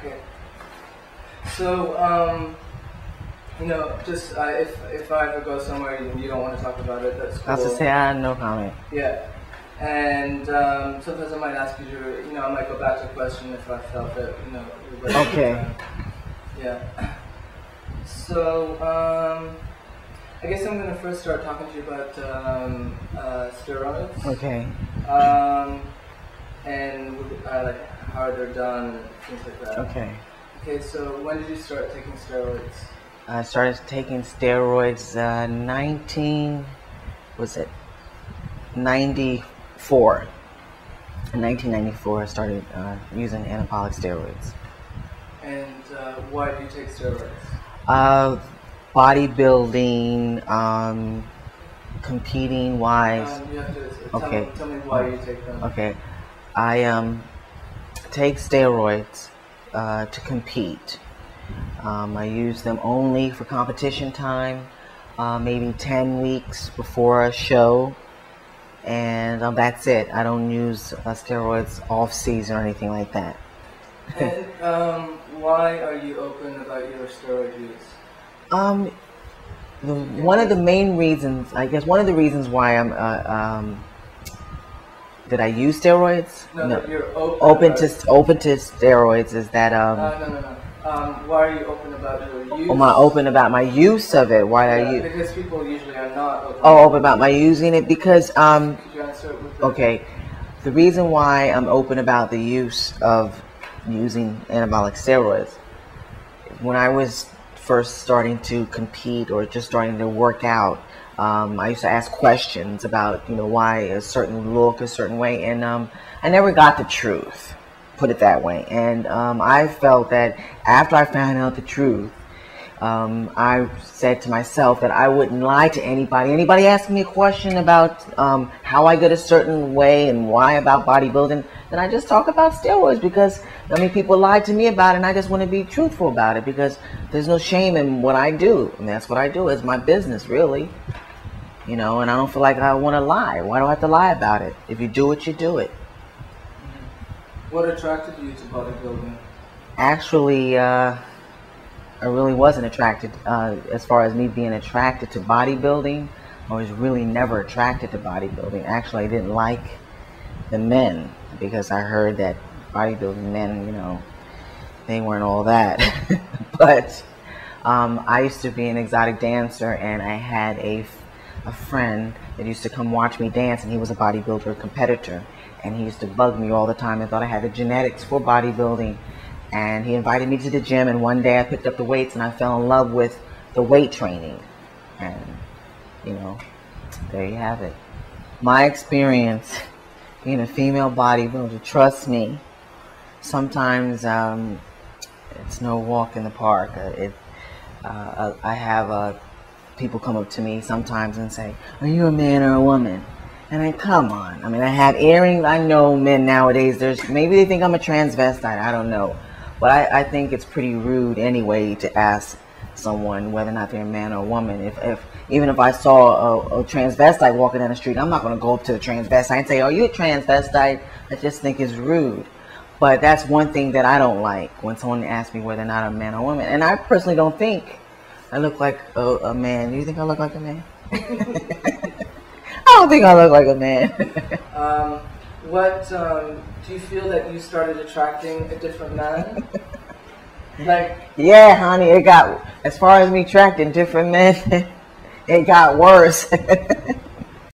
Okay. So, um, you know, just uh, if if I ever go somewhere and you don't want to talk about it, that's cool. I was to say, I no comment. Yeah. And um, sometimes I might ask you to, you know, I might go back to a question if I felt that, you know. Okay. Yeah. So, um, I guess I'm gonna first start talking to you about um, uh, steroids. Okay. Um, and uh, like how they're done and things like that. Okay. Okay. So when did you start taking steroids? I started taking steroids uh, 19, was it 94? In 1994, I started uh, using anabolic steroids. And uh, why do you take steroids? Uh, bodybuilding, um, competing wise. Um, you have to tell, Okay. me, tell me why you take them. Okay, I um take steroids uh, to compete. Um, I use them only for competition time, uh, maybe ten weeks before a show, and um, that's it. I don't use uh, steroids off season or anything like that. And um, why are you open about your steroid use? Um, the, one of the main reasons, I guess, one of the reasons why I'm uh, um, did I use steroids? No, that you're open. Open to open to steroids is that um. Uh, no, no, no. Um, why are you open about your use? Am I open about my use of it? Why Yeah, are you? Because people usually are not open. Oh, open about my using it because um. Could you answer it with Okay, the reason why I'm open about the use of using anabolic steroids, when I was first starting to compete or just starting to work out, um, I used to ask questions about you know why a certain look a certain way, and um, I never got the truth. Put it that way, and um, I felt that after I found out the truth, um, I said to myself that I wouldn't lie to anybody. Anybody asking me a question about um, how I get a certain way and why about bodybuilding, then I just talk about steroids because I mean people lied to me about it, and I just want to be truthful about it because there's no shame in what I do, and that's what I do. It's my business, really. You know, and I don't feel like I want to lie. Why do I have to lie about it? If you do it, you do it. What attracted you to bodybuilding? Actually, uh, I really wasn't attracted. Uh, as far as me being attracted to bodybuilding, I was really never attracted to bodybuilding. Actually, I didn't like the men because I heard that bodybuilding men, you know, they weren't all that. but um, I used to be an exotic dancer, and I had a, a friend that used to come watch me dance, and he was a bodybuilder competitor. And he used to bug me all the time and thought I had the genetics for bodybuilding. And he invited me to the gym, and one day I picked up the weights and I fell in love with the weight training. And, you know, there you have it. My experience being a female bodybuilder, trust me, sometimes um, it's no walk in the park. Uh, it, uh, I have uh, people come up to me sometimes and say, Are you a man or a woman? And I come on. I mean, I have earrings. I know men nowadays. There's maybe they think I'm a transvestite. I don't know, but I, I think it's pretty rude anyway to ask someone whether or not they're a man or a woman. If, if even if I saw a, a transvestite walking down the street, I'm not going to go up to the transvestite and say, "Are you a transvestite?" I just think it's rude. But that's one thing that I don't like when someone asks me whether or not I'm a man or a woman. And I personally don't think I look like a, a man. Do you think I look like a man? I don't think I look like a man. Um, what um, do you feel that you started attracting a different man? like, yeah, honey, it got as far as me attracting different men, it got worse.